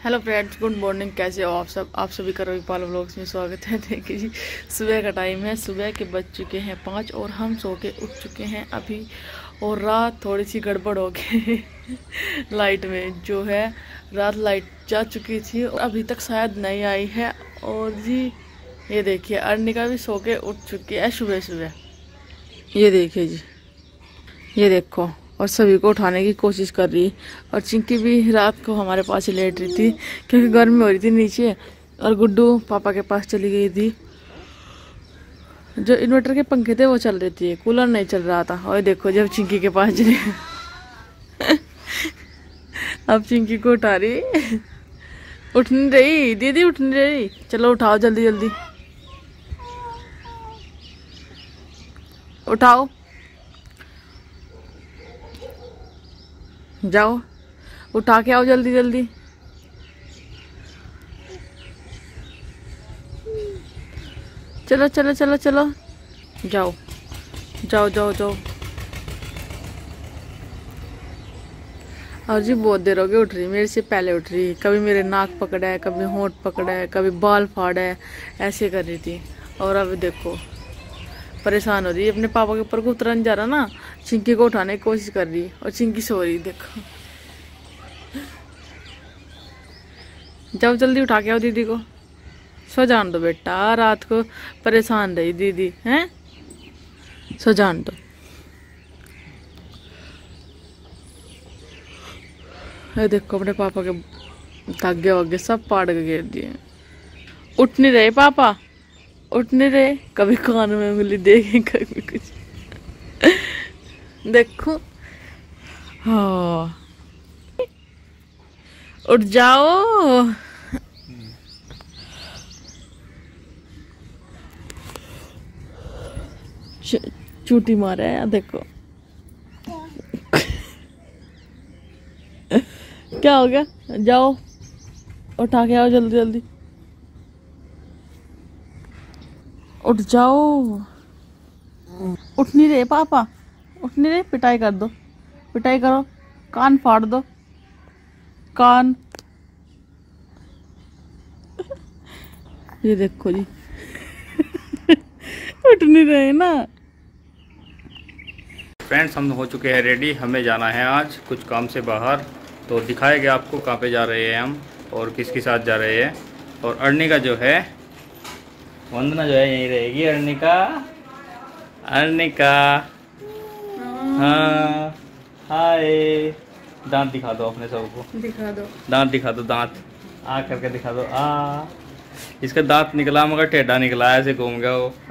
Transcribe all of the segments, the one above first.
Hello friends good morning कैसे हो आप सब? आप सभी का रविपाल व्लॉग्स में स्वागत है। देखिए जी, सुबह का टाइम है, सुबह के बज चुके हैं पाँच और हम सो के उठ चुके हैं अभी और रात थोड़ी सी गड़बड़ हो गई लाइट में, जो है, रात लाइट जा चुकी थी और अभी तक शायद नहीं आई है और जी, ये देखिए, अर्निका भी सो के उठ चुकी है सुबह सुबह ये देखिए जी, ये देखो। और सभी को उठाने की कोशिश कर रही। और चिंकी भी रात को हमारे पास ही लेट रही थी, क्योंकि गर्मी हो रही थी नीचे, और गुड्डू पापा के पास चली गई थी। जो इन्वर्टर के पंखे थे, वो चल रही थी। कूलर नहीं चल रहा था। और देखो, जब चिंकी के पास चली अब चिंकी को उठा रही। उठ नहीं रही। दीदी, उठ नहीं रही। चलो, उठाओ जल्दी जल्दी। उठाओ। जाओ, उठा के आओ जल्दी जल्दी। चलो चलो चलो चलो। जाओ जाओ जाओ जाओ। और जी बहुत देर हो गई उठ रही, मेरे से पहले उठ रही। कभी मेरे नाक पकड़ा है, कभी होंठ पकड़ा है, कभी बाल फाड़ा है, ऐसे कर रही थी। और अब देखो, परेशान हो रही है। अपने पापा के ऊपर को उतरन जा रहा ना? चिंकी को उठाने की कोशिश कर रही है और चिंकी सो रही देखो। जाओ जल्दी उठा के आओ दीदी को। सो जान दो बेटा, रात को परेशान रही दीदी, हैं? सो जान दो। ये देखो, अपने पापा के धागे वागे सब पाड़ के गिर दिए। उठ नहीं रहे पापा, उठ नहीं रहे। कभी कान में उंगली देखे, कभी कुछ। देखो। हाँ। उठ जाओ। चूटी मारे है, देखो। क्या हो गया? जाओ। उठा के आओ जल्दी जल्दी। उठ जाओ। उठ नहीं रहे पापा? उठ नहीं रहे पिटाई कर दो। पिटाई करो, कान फाड़ दो। कान। ये देखो जी। उठ नहीं रहे ना। फ्रेंड्स हम हो चुके हैं रेडी हमें जाना है आज कुछ काम से बाहर। तो दिखाएगा आपको कहाँ पे जा रहे हैं हम और किसके साथ जा रहे हैं। और अर्निका जो है, वंदना जो है यहीं रहेगी अर्निका अर्निका हाँ। हाय। दांत दिखा दो अपने सबको। दिखा दो। दांत दिखा दो दांत। आ करके दिखा दो। आ। इसका दांत निकला मगर टेढ़ा निकला ऐसे घूम गया वो।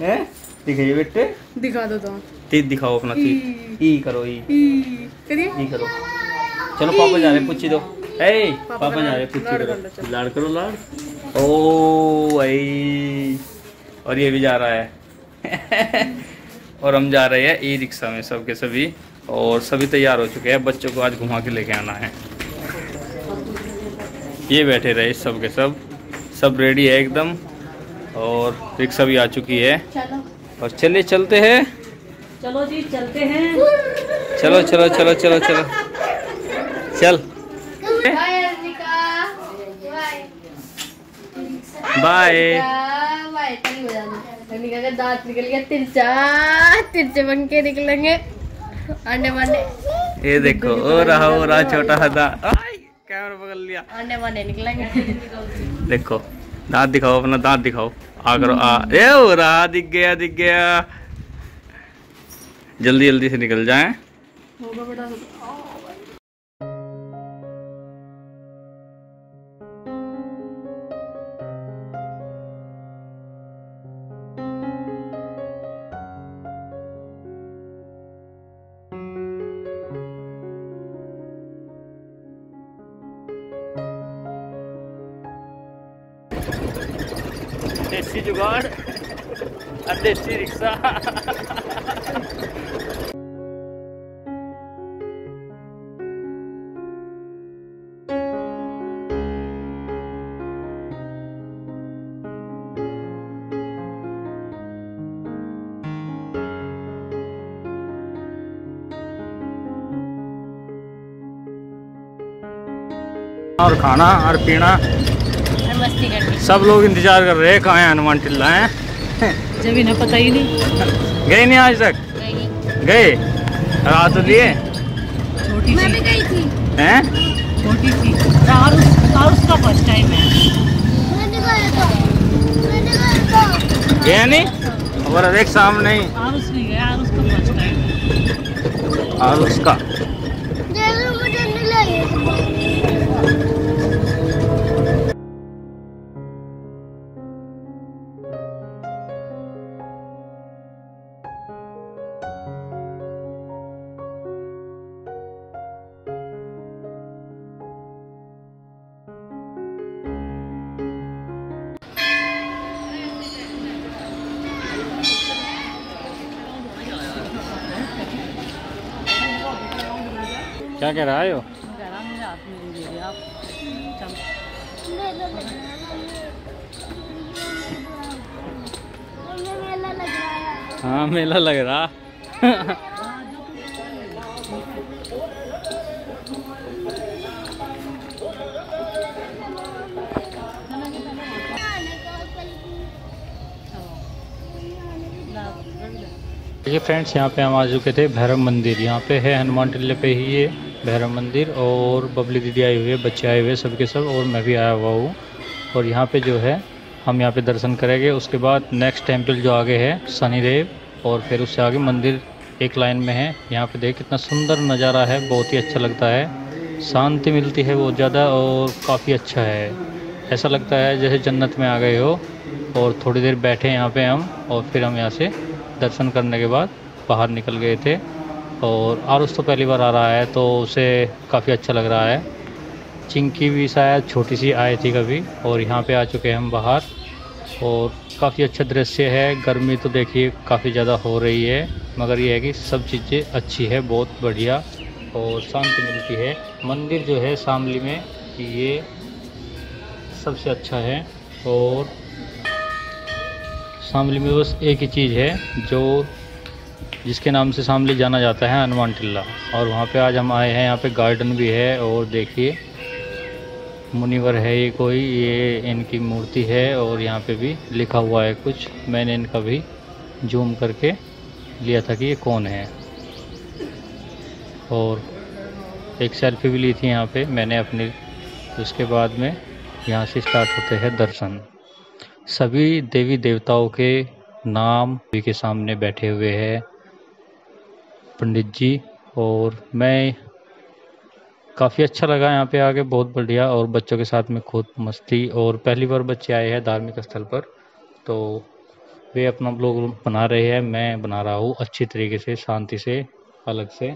हैं? दिखाइए बेटे। दिखा दो तो। तीत दिखाओ अपना तीत ई करो ई। ई। करो। चलो पापा जा रहे पूछी दो। ए पापा जा रहे लाड़- पूछी लाड़ दो कर। लाड़। करो लाड़। ओ आई और ये भी जा रहा है। और हम जा रहे हैं ई रिक्शा में सबके सभी और सभी तैयार हो चुके हैं। बच्चों को आज घुमा के लेके आना है। ये बैठे रहे सब के सब। सब रेडी है एकदम और रिक्शा भी आ चुकी है। और चलिए चलते हैं। चलो जी चलते हैं। चलो चलो चलो चलो चलो। चल। बाय दांत निकल गया तिरछा तिरछे निकलेंगे। अंडे बने ये देखो ओ रहा ओ रहा छोटा सा दांत कैमरा पकड़ लिया। अंडे बने निकलेंगे। देखो दांत दिखाओ अपना दांत दिखाओ। आ करो आ ए ओ रहा दिख गया दिख गया। जल्दी जल्दी से निकल जाए। होगा बेटा देसी जुगाड़ और देसी रिक्शा। और खाना और पीना। सब लोग इंतज़ार कर रहे हैं कहाँ है हनुमान टिल्ला है? जब इन्हें पता ही नहीं। गए नहीं आज तक? गए? रात लिए छोटी मैं भी गई थी। हैं? छोटी सी। और उस- और उसका फ़र्स्ट टाइम है। मैंने गया था। मैंने गया था। गया नहीं? और देख सामने ही। और उसने गया और उसका फ़र्स्ट टाइम और उसका। क्या कह रहा है हो है हाँ मेला लग रहा। देखिए फ्रेंड्स, यहाँ पे हम आ चुके थे भैरव मंदिर। यहाँ पे है हनुमान टिल्ले पे ही ये भैरव मंदिर और बबली दीदी आई हुई है, बच्चे आए हुए सबके सब, और मैं भी आया हुआ हूँ। और यहाँ पे जो है, हम यहाँ पे दर्शन करेंगे। उसके बाद नेक्स्ट टेंपल जो आगे है, शनिदेव, और फिर उससे आगे मंदिर एक लाइन में है। यहाँ पे देख, कितना सुंदर नज़ारा है, बहुत ही अच्छा लगता है। शांति मिलती है बहुत ज़्यादा, और काफ़ी अच्छा है। ऐसा लगता है जैसे जन्नत में आ गए हो, और थोड़ी देर बैठे यहाँ पे हम, और फिर हम यहाँ से दर्शन करने के बाद बाहर निकल गए थे। और आरुष तो पहली बार आ रहा है तो उसे काफ़ी अच्छा लग रहा है। चिंकी भी शायद छोटी सी आई थी कभी, और यहाँ पे आ चुके हैं हम बाहर। और काफ़ी अच्छा दृश्य है, गर्मी तो देखिए काफ़ी ज़्यादा हो रही है, मगर यह है कि सब चीज़ें अच्छी है, बहुत बढ़िया और शांति मिलती है। मंदिर जो है शामली में, ये सबसे अच्छा है और शामली में बस एक ही चीज़ है, जो जिसके नाम से शामली जाना जाता है हनुमान टिल्ला और वहाँ पे आज हम आए हैं, यहाँ पे गार्डन भी है और देखिए, मुनिवर है ये कोई, ये इनकी मूर्ति है और यहाँ पे भी लिखा हुआ है कुछ। मैंने इनका भी जूम करके लिया था कि ये कौन है। और एक सेल्फी भी ली थी यहाँ पे, मैंने अपनी। उसके बाद में यहाँ से स्टार्ट होते हैं दर्शन। सभी देवी देवताओं के नाम के सामने बैठे हुए हैं। पंडित जी, और मैं काफ़ी अच्छा लगा यहाँ पे आके, बहुत बढ़िया, और बच्चों के साथ में खूब मस्ती, और पहली बार बच्चे आए हैं धार्मिक स्थल पर तो वे अपना ब्लॉग बना रहे हैं, मैं बना रहा हूँ, अच्छी तरीके से, शांति से, अलग से,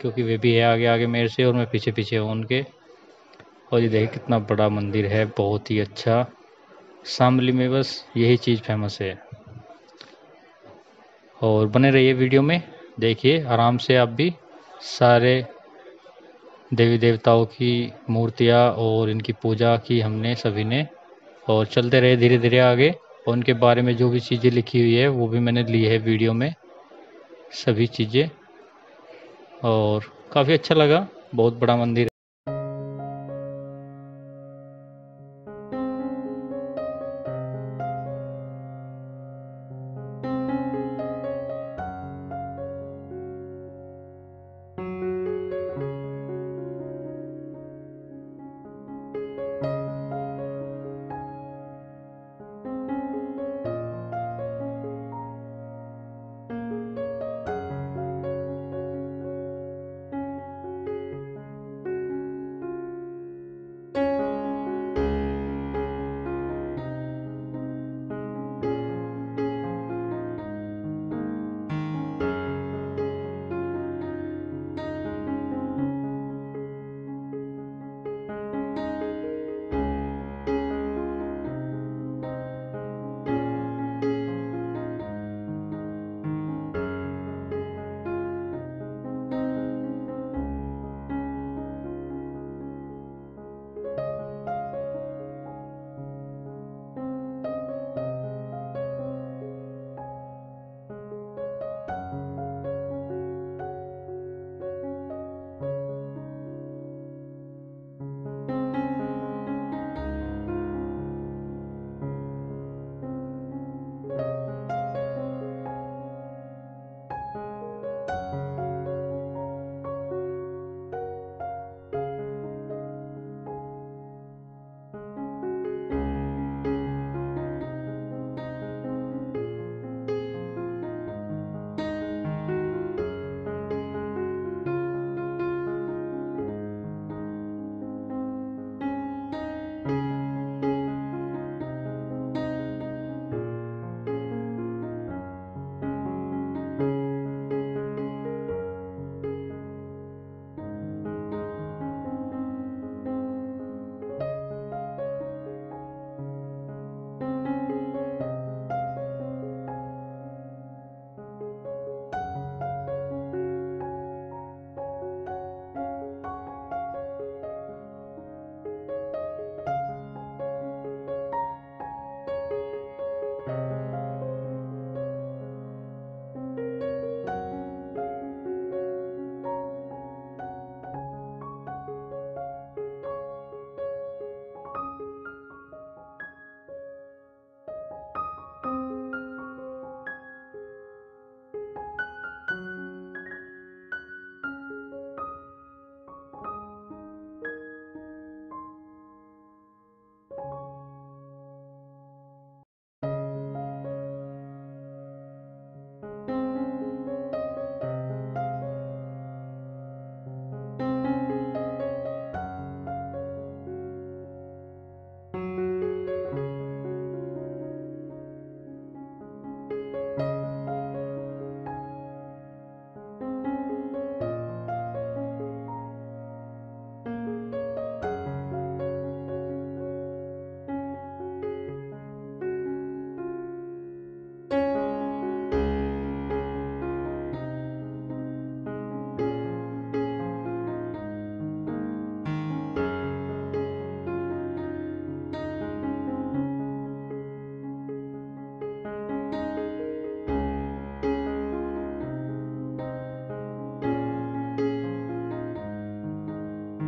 क्योंकि वे भी है आगे आगे मेरे से, और मैं पीछे पीछे हूँ उनके। और ये देखिए कितना बड़ा मंदिर है, बहुत ही अच्छा। शामली में बस यही चीज़ फ़ेमस है। और बने रहिए वीडियो में। देखिए, आराम से आप भी सारे देवी देवताओं की मूर्तियाँ और इनकी पूजा की हमने सभी ने और चलते रहे धीरे धीरे आगे। और उनके बारे में जो भी चीज़ें लिखी हुई है, वो भी मैंने ली है वीडियो में, सभी चीज़ें। और काफ़ी अच्छा लगा, बहुत बड़ा मंदिर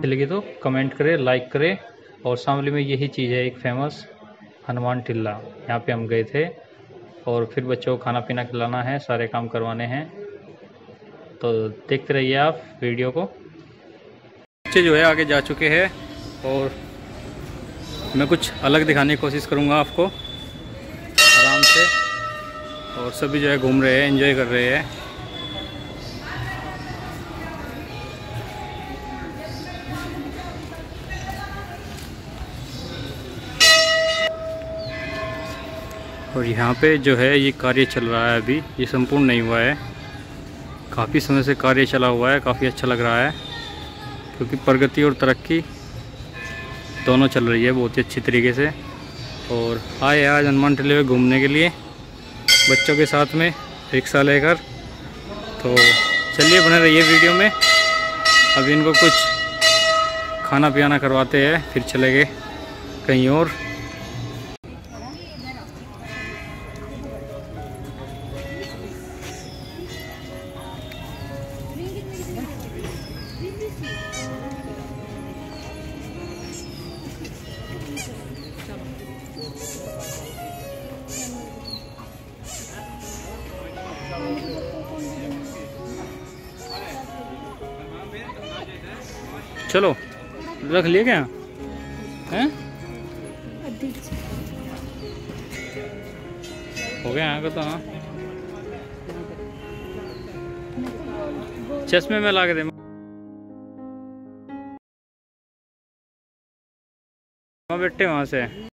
लगी तो कमेंट करें लाइक करें। और शामली में यही चीज़ है, एक फ़ेमस हनुमान टिल्ला। यहाँ पे हम गए थे और फिर बच्चों को खाना पीना खिलाना है, सारे काम करवाने हैं। तो देखते रहिए आप वीडियो को। बच्चे जो है आगे जा चुके हैं और मैं कुछ अलग दिखाने की कोशिश करूँगा आपको। आराम से। और सभी जो है घूम रहे हैं एंजॉय कर रहे हैं। और यहाँ पे जो है ये कार्य चल रहा है अभी। ये संपूर्ण नहीं हुआ है। काफ़ी समय से कार्य चला हुआ है, काफ़ी अच्छा लग रहा है, क्योंकि प्रगति और तरक्की दोनों चल रही है बहुत ही अच्छी तरीके से। और आए आज हनुमान टिले में घूमने के लिए, बच्चों के साथ में रिक्शा लेकर। तो चलिए, बने रहिए वीडियो में। अभी इनको कुछ खाना पियाना करवाते हैं, फिर चले गए कहीं और। चलो, रख लिए क्या? हैं? हो गया यहाँ का तो हाँ। चश्मे में ला के दे। वहाँ बैठे वहाँ से।